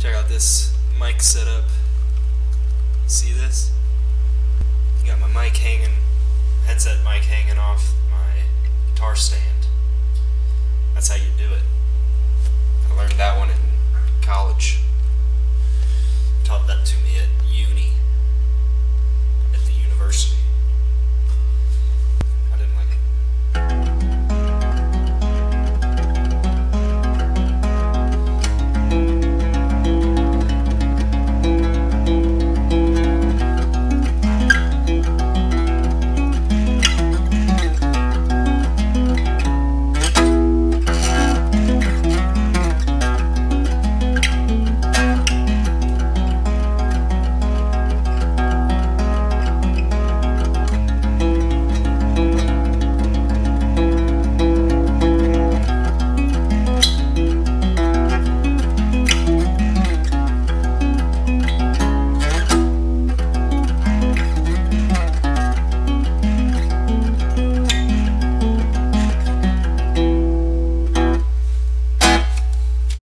Check out this mic setup. See this? Got my mic hanging, headset mic hanging off my